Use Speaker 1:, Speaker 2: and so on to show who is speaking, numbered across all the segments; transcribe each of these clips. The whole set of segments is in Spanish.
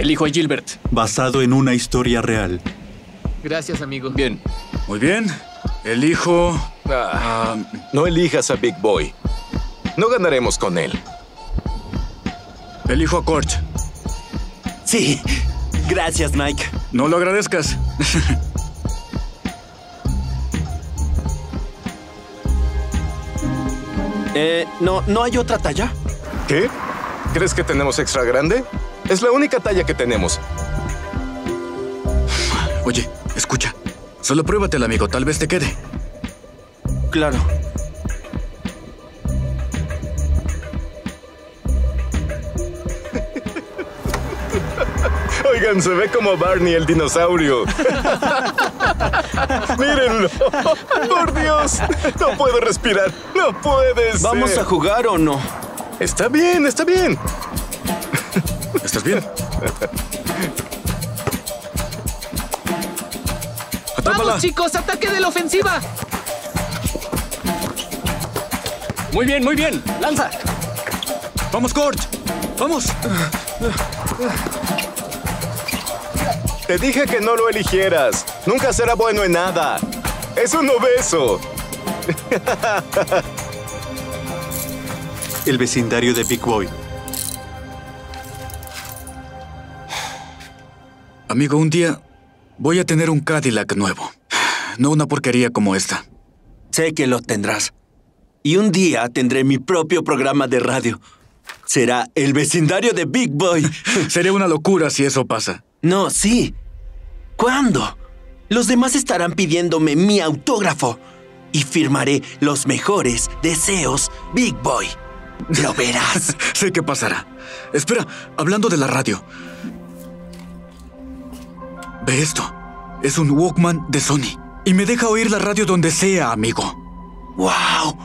Speaker 1: Elijo a Gilbert.
Speaker 2: Basado en una historia real.
Speaker 1: Gracias, amigo.
Speaker 3: Bien.
Speaker 4: Muy bien. Elijo.
Speaker 3: Ah, no elijas a Big Boy. No ganaremos con él.
Speaker 4: Elijo a Kurt.
Speaker 5: Sí. Gracias, Mike.
Speaker 4: No lo agradezcas.
Speaker 5: eh, ¿no, ¿no hay otra talla?
Speaker 3: ¿Qué? ¿Crees que tenemos extra grande? Es la única talla que tenemos.
Speaker 4: Oye, escucha. Solo pruébatela, amigo. Tal vez te quede.
Speaker 5: Claro.
Speaker 3: Oigan, se ve como Barney el dinosaurio. Mírenlo. Por Dios. No puedo respirar. No puedes.
Speaker 5: ¿Vamos a jugar o no?
Speaker 3: Está bien, está bien.
Speaker 4: ¿Estás bien? Atrápala.
Speaker 1: ¡Vamos, chicos! ¡Ataque de la ofensiva! Muy bien, muy bien. ¡Lanza!
Speaker 4: ¡Vamos, Kurt! ¡Vamos!
Speaker 3: Te dije que no lo eligieras. Nunca será bueno en nada. Es un obeso.
Speaker 2: El vecindario de Big Boy.
Speaker 4: Amigo, un día voy a tener un Cadillac nuevo. No una porquería como esta.
Speaker 5: Sé que lo tendrás. Y un día tendré mi propio programa de radio. Será el vecindario de Big Boy.
Speaker 4: Sería una locura si eso pasa.
Speaker 5: No, sí. ¿Cuándo? Los demás estarán pidiéndome mi autógrafo y firmaré los mejores deseos, Big Boy. Lo verás.
Speaker 4: sé qué pasará. Espera, hablando de la radio. Ve esto. Es un Walkman de Sony. Y me deja oír la radio donde sea, amigo.
Speaker 5: ¡Wow!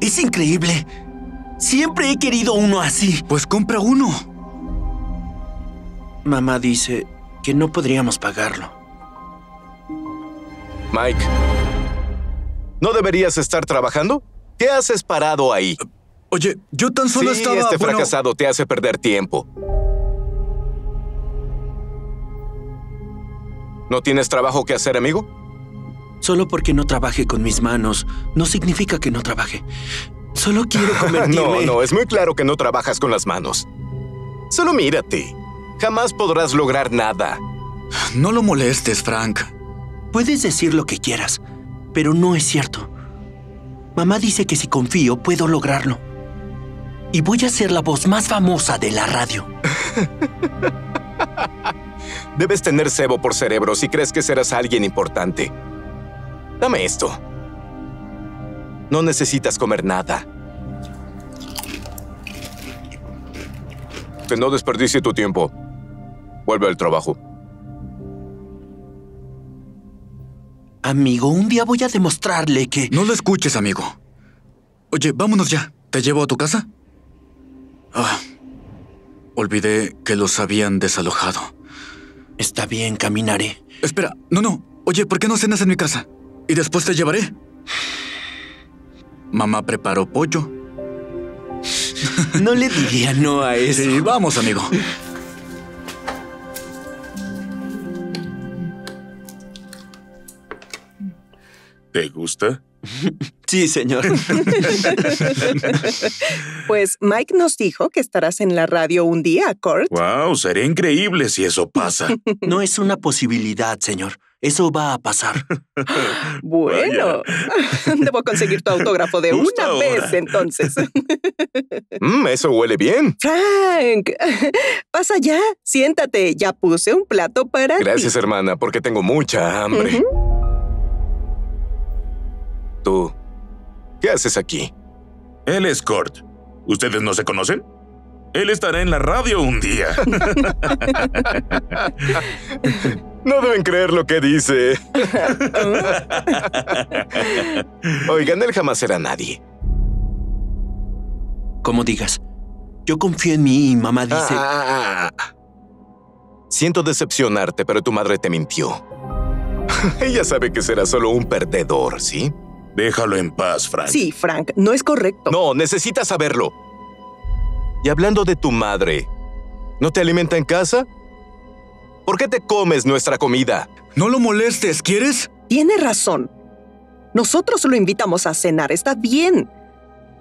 Speaker 5: Es increíble. Siempre he querido uno así.
Speaker 4: Pues compra uno.
Speaker 5: Mamá dice que no podríamos pagarlo.
Speaker 3: Mike, ¿no deberías estar trabajando? ¿Qué haces parado ahí?
Speaker 4: Oye, yo tan solo
Speaker 3: sí,
Speaker 4: estaba...
Speaker 3: este
Speaker 4: bueno,
Speaker 3: fracasado te hace perder tiempo. ¿No tienes trabajo que hacer, amigo?
Speaker 5: Solo porque no trabaje con mis manos, no significa que no trabaje. Solo quiero convertirme...
Speaker 3: no, no, es muy claro que no trabajas con las manos. Solo mírate. Jamás podrás lograr nada.
Speaker 4: No lo molestes, Frank.
Speaker 5: Puedes decir lo que quieras, pero no es cierto. Mamá dice que si confío puedo lograrlo. Y voy a ser la voz más famosa de la radio.
Speaker 3: Debes tener cebo por cerebro si crees que serás alguien importante. Dame esto. No necesitas comer nada. Que no desperdicie tu tiempo. Vuelve al trabajo.
Speaker 5: Amigo, un día voy a demostrarle que...
Speaker 4: No lo escuches, amigo. Oye, vámonos ya. ¿Te llevo a tu casa? Ah, olvidé que los habían desalojado.
Speaker 5: Está bien, caminaré.
Speaker 4: Espera, no, no. Oye, ¿por qué no cenas en mi casa? Y después te llevaré. Mamá preparó pollo.
Speaker 5: No le diría no a eso.
Speaker 4: Sí, vamos, amigo.
Speaker 6: ¿Te gusta?
Speaker 5: Sí, señor.
Speaker 7: Pues Mike nos dijo que estarás en la radio un día, Kurt.
Speaker 6: Wow, sería increíble si eso pasa.
Speaker 5: No es una posibilidad, señor. Eso va a pasar.
Speaker 7: Bueno, debo conseguir tu autógrafo de
Speaker 6: Justo
Speaker 7: una
Speaker 6: ahora.
Speaker 7: vez entonces.
Speaker 3: Mmm, eso huele bien.
Speaker 7: Frank, pasa ya, siéntate. Ya puse un plato para ti.
Speaker 3: Gracias, hermana, porque tengo mucha hambre. Tú, ¿qué haces aquí?
Speaker 6: Él es Kurt. ¿Ustedes no se conocen? Él estará en la radio un día.
Speaker 3: No deben creer lo que dice. Oigan, él jamás será nadie.
Speaker 5: Como digas. Yo confío en mí y mamá dice...
Speaker 3: Ah, ah, ah. Siento decepcionarte, pero tu madre te mintió. Ella sabe que será solo un perdedor, ¿sí?
Speaker 6: Déjalo en paz, Frank.
Speaker 7: Sí, Frank, no es correcto.
Speaker 3: No, necesitas saberlo. Y hablando de tu madre, ¿no te alimenta en casa? ¿Por qué te comes nuestra comida?
Speaker 4: No lo molestes, ¿quieres?
Speaker 7: Tiene razón. Nosotros lo invitamos a cenar, está bien.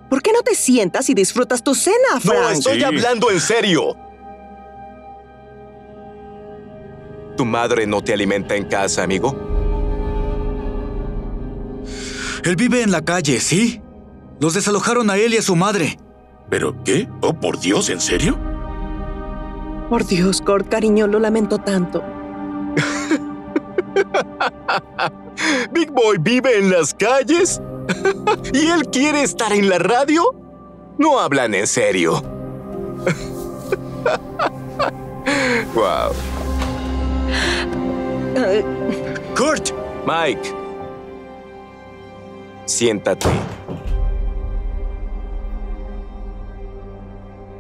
Speaker 7: ¿Por qué no te sientas y disfrutas tu cena, Frank?
Speaker 3: No, estoy
Speaker 6: Sí.
Speaker 3: hablando en serio. ¿Tu madre no te alimenta en casa, amigo?
Speaker 4: Él vive en la calle, ¿sí? Los desalojaron a él y a su madre.
Speaker 6: ¿Pero qué? Oh, por Dios, ¿en serio?
Speaker 7: Por Dios, Kurt, cariño, lo lamento tanto.
Speaker 3: ¿Big Boy vive en las calles? ¿Y él quiere estar en la radio? No hablan en serio. wow.
Speaker 7: Eh,
Speaker 4: Kurt,
Speaker 3: Mike. Siéntate.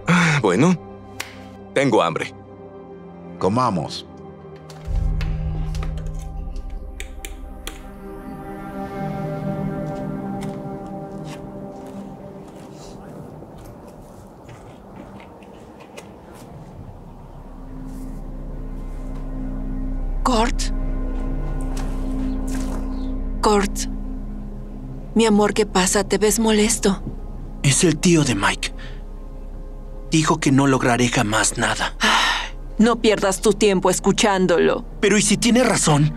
Speaker 3: Ah, Bueno, tengo hambre.
Speaker 8: Comamos.
Speaker 9: Kurt. Kurt. Mi amor, ¿qué pasa? ¿Te ves molesto?
Speaker 5: Es el tío de Mike. Dijo que no lograré jamás nada.
Speaker 9: No pierdas tu tiempo escuchándolo.
Speaker 5: Pero ¿y si tiene razón?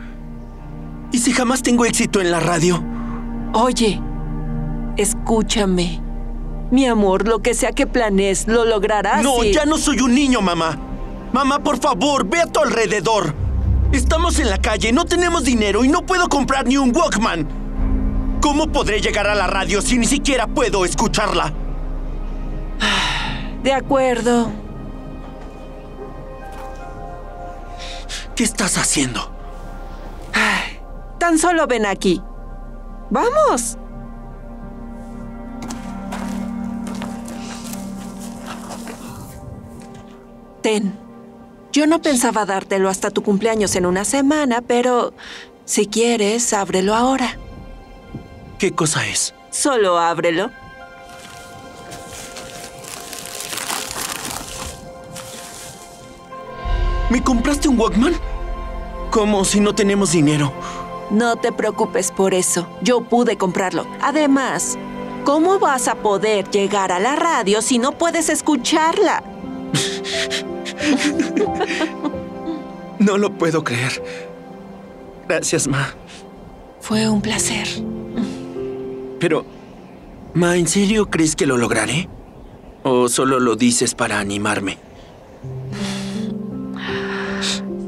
Speaker 5: ¿Y si jamás tengo éxito en la radio?
Speaker 9: Oye, escúchame. Mi amor, lo que sea que planees, lo lograrás.
Speaker 5: No,
Speaker 9: y-
Speaker 5: ya no soy un niño, mamá. Mamá, por favor, ve a tu alrededor. Estamos en la calle, no tenemos dinero y no puedo comprar ni un Walkman. ¿Cómo podré llegar a la radio si ni siquiera puedo escucharla?
Speaker 9: De acuerdo.
Speaker 5: ¿Qué estás haciendo?
Speaker 9: Ay, tan solo ven aquí. Vamos. Ten. Yo no pensaba dártelo hasta tu cumpleaños en una semana, pero si quieres, ábrelo ahora.
Speaker 5: ¿Qué cosa es?
Speaker 9: Solo ábrelo.
Speaker 5: ¿Me compraste un Walkman? ¿Cómo si no tenemos dinero?
Speaker 9: No te preocupes por eso. Yo pude comprarlo. Además, ¿cómo vas a poder llegar a la radio si no puedes escucharla?
Speaker 5: No lo puedo creer. Gracias, Ma.
Speaker 9: Fue un placer.
Speaker 5: Pero, Ma, ¿en serio crees que lo lograré? ¿O solo lo dices para animarme?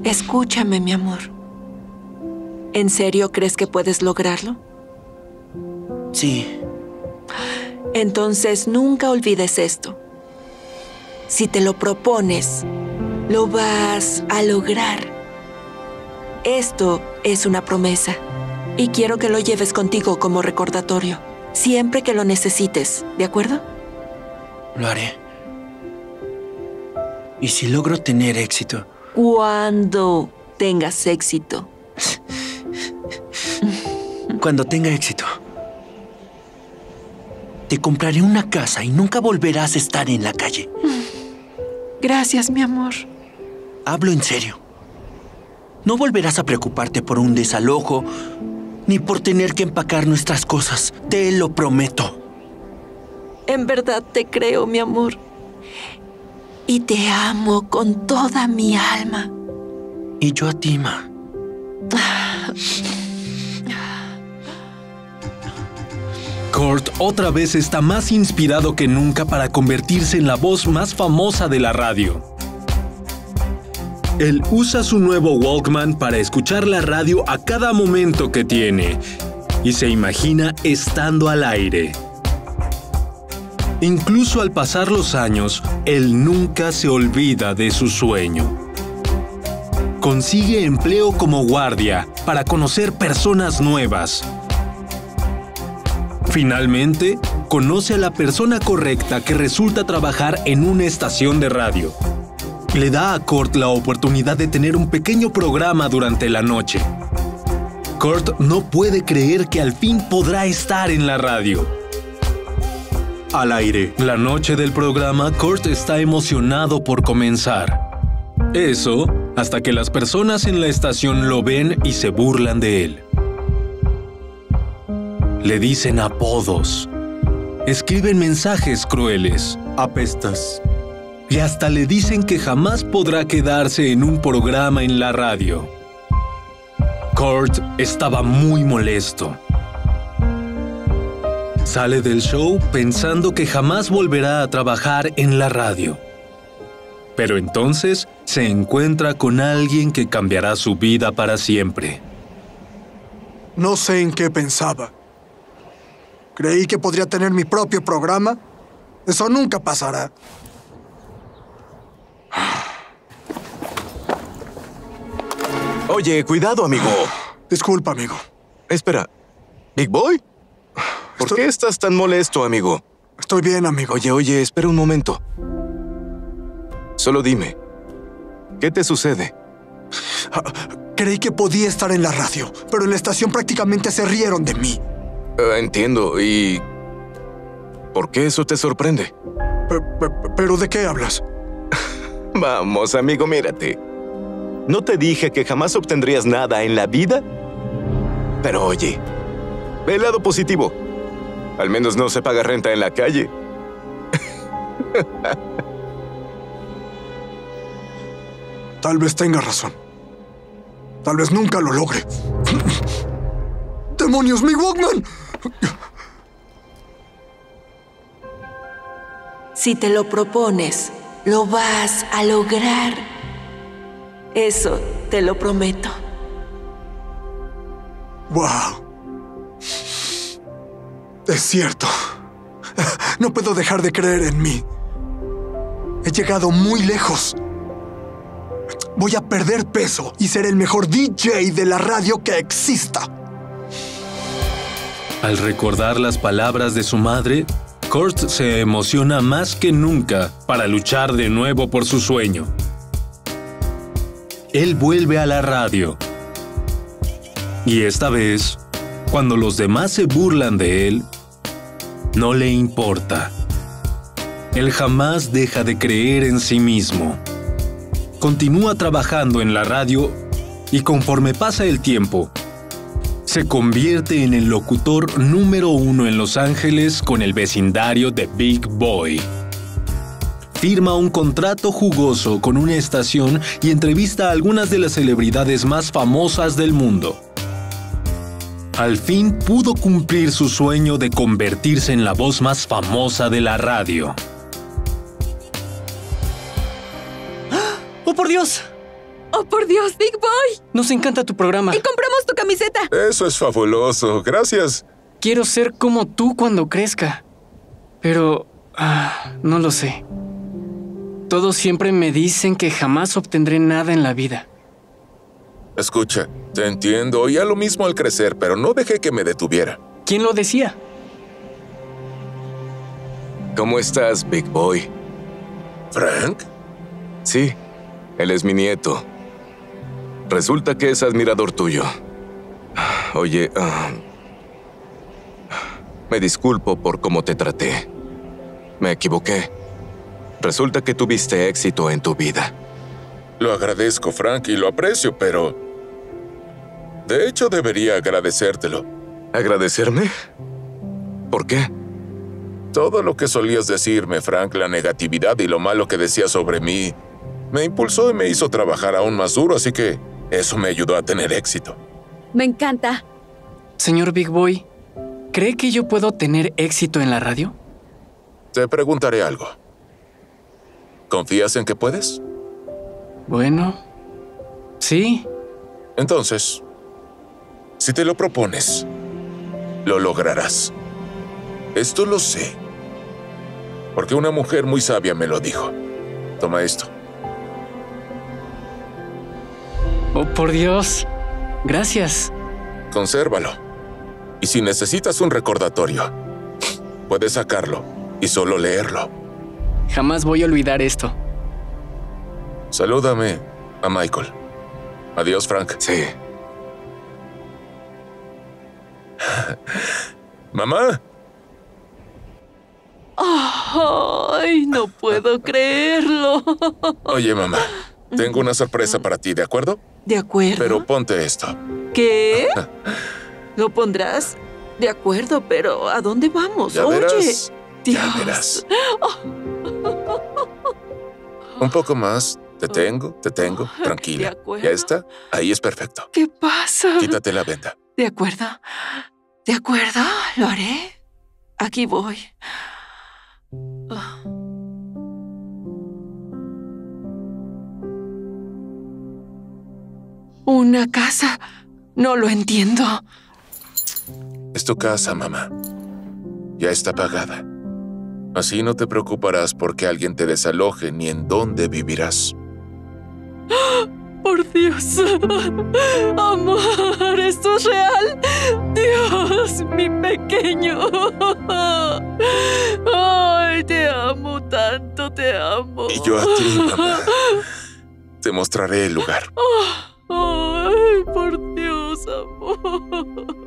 Speaker 9: Escúchame, mi amor. ¿En serio crees que puedes lograrlo?
Speaker 5: Sí.
Speaker 9: Entonces nunca olvides esto. Si te lo propones, lo vas a lograr. Esto es una promesa y quiero que lo lleves contigo como recordatorio, siempre que lo necesites, ¿de acuerdo?
Speaker 5: Lo haré. ¿Y si logro tener éxito?
Speaker 9: Cuando tengas éxito.
Speaker 5: Cuando tenga éxito. Te compraré una casa y nunca volverás a estar en la calle.
Speaker 9: Gracias, mi amor.
Speaker 5: Hablo en serio. No volverás a preocuparte por un desalojo ni por tener que empacar nuestras cosas. Te lo prometo.
Speaker 9: En verdad te creo, mi amor. Y te amo con toda mi alma.
Speaker 5: Y yo a ti, Ma.
Speaker 10: Kurt otra vez está más inspirado que nunca para convertirse en la voz más famosa de la radio. Él usa su nuevo Walkman para escuchar la radio a cada momento que tiene y se imagina estando al aire. Incluso al pasar los años, él nunca se olvida de su sueño. Consigue empleo como guardia para conocer personas nuevas. Finalmente, conoce a la persona correcta que resulta trabajar en una estación de radio. Le da a Kurt la oportunidad de tener un pequeño programa durante la noche. Kurt no puede creer que al fin podrá estar en la radio.
Speaker 2: Al aire.
Speaker 10: La noche del programa, Kurt está emocionado por comenzar. Eso hasta que las personas en la estación lo ven y se burlan de él. Le dicen apodos. Escriben mensajes crueles.
Speaker 2: Apestas.
Speaker 10: Y hasta le dicen que jamás podrá quedarse en un programa en la radio. Kurt estaba muy molesto. Sale del show pensando que jamás volverá a trabajar en la radio. Pero entonces se encuentra con alguien que cambiará su vida para siempre.
Speaker 11: No sé en qué pensaba. Creí que podría tener mi propio programa. Eso nunca pasará.
Speaker 3: Oye, cuidado, amigo.
Speaker 11: Disculpa, amigo.
Speaker 3: Espera. ¿Big Boy? ¿Por qué estás tan molesto, amigo?
Speaker 11: Estoy bien, amigo.
Speaker 3: Oye, oye, espera un momento. Solo dime. ¿Qué te sucede?
Speaker 11: Ah, creí que podía estar en la radio, pero en la estación prácticamente se rieron de mí.
Speaker 3: Uh, entiendo. ¿Y por qué eso te sorprende?
Speaker 11: P ¿Pero de qué hablas?
Speaker 3: Vamos, amigo, mírate. ¿No te dije que jamás obtendrías nada en la vida? Pero oye, ve el lado positivo. Al menos no se paga renta en la calle.
Speaker 11: Tal vez tenga razón. Tal vez nunca lo logre. ¡Demonios, mi Walkman!
Speaker 9: Si te lo propones, lo vas a lograr. Eso te lo prometo.
Speaker 11: ¡Wow! Es cierto. No puedo dejar de creer en mí. He llegado muy lejos. Voy a perder peso y ser el mejor DJ de la radio que exista.
Speaker 10: Al recordar las palabras de su madre, Kurt se emociona más que nunca para luchar de nuevo por su sueño. Él vuelve a la radio. Y esta vez, cuando los demás se burlan de él, no le importa. Él jamás deja de creer en sí mismo. Continúa trabajando en la radio y conforme pasa el tiempo, se convierte en el locutor número uno en Los Ángeles con el vecindario de Big Boy. Firma un contrato jugoso con una estación y entrevista a algunas de las celebridades más famosas del mundo. Al fin pudo cumplir su sueño de convertirse en la voz más famosa de la radio.
Speaker 1: ¡Oh, por Dios!
Speaker 12: ¡Oh, por Dios, Big Boy!
Speaker 1: Nos encanta tu programa.
Speaker 12: Y compramos tu camiseta.
Speaker 13: Eso es fabuloso. Gracias.
Speaker 1: Quiero ser como tú cuando crezca. Pero... Ah, no lo sé. Todos siempre me dicen que jamás obtendré nada en la vida.
Speaker 13: Escucha, te entiendo. Oía lo mismo al crecer, pero no dejé que me detuviera.
Speaker 1: ¿Quién lo decía?
Speaker 3: ¿Cómo estás, Big Boy?
Speaker 13: ¿Frank?
Speaker 3: Sí, él es mi nieto. Resulta que es admirador tuyo. Oye, uh, me disculpo por cómo te traté. Me equivoqué. Resulta que tuviste éxito en tu vida.
Speaker 13: Lo agradezco, Frank, y lo aprecio, pero... De hecho, debería agradecértelo.
Speaker 3: ¿Agradecerme? ¿Por qué?
Speaker 13: Todo lo que solías decirme, Frank, la negatividad y lo malo que decías sobre mí, me impulsó y me hizo trabajar aún más duro, así que eso me ayudó a tener éxito.
Speaker 12: Me encanta.
Speaker 1: Señor Big Boy, ¿cree que yo puedo tener éxito en la radio?
Speaker 13: Te preguntaré algo. ¿Confías en que puedes?
Speaker 1: Bueno, sí.
Speaker 13: Entonces, si te lo propones, lo lograrás. Esto lo sé. Porque una mujer muy sabia me lo dijo. Toma esto.
Speaker 1: Oh, por Dios. Gracias.
Speaker 13: Consérvalo. Y si necesitas un recordatorio, puedes sacarlo y solo leerlo.
Speaker 1: Jamás voy a olvidar esto.
Speaker 13: Salúdame a Michael. Adiós, Frank.
Speaker 3: Sí.
Speaker 13: Mamá.
Speaker 9: ¡Ay, no puedo creerlo!
Speaker 13: Oye, mamá. Tengo una sorpresa para ti, ¿de acuerdo?
Speaker 9: ¿De acuerdo?
Speaker 13: Pero ponte esto.
Speaker 9: ¿Qué? ¿Lo pondrás? De acuerdo, pero ¿a dónde vamos?
Speaker 13: Ya
Speaker 9: Oye,
Speaker 13: verás. Ya verás. Un poco más. Te tengo, te tengo. Tranquila.
Speaker 9: acuerdo.
Speaker 13: ¿Ya está? Ahí es perfecto.
Speaker 9: ¿Qué pasa?
Speaker 13: Quítate la venda.
Speaker 9: De acuerdo. De acuerdo, lo haré. Aquí voy. Ah. ¿Una casa? No lo entiendo.
Speaker 13: Es tu casa, mamá. Ya está pagada. Así no te preocuparás porque alguien te desaloje ni en dónde vivirás.
Speaker 9: Por Dios. Amor, ¿esto es real? Dios, mi pequeño. Ay, te amo tanto, te amo.
Speaker 13: Y yo a ti, mamá. Te mostraré el lugar.
Speaker 9: Ay, Ha ha ha ha!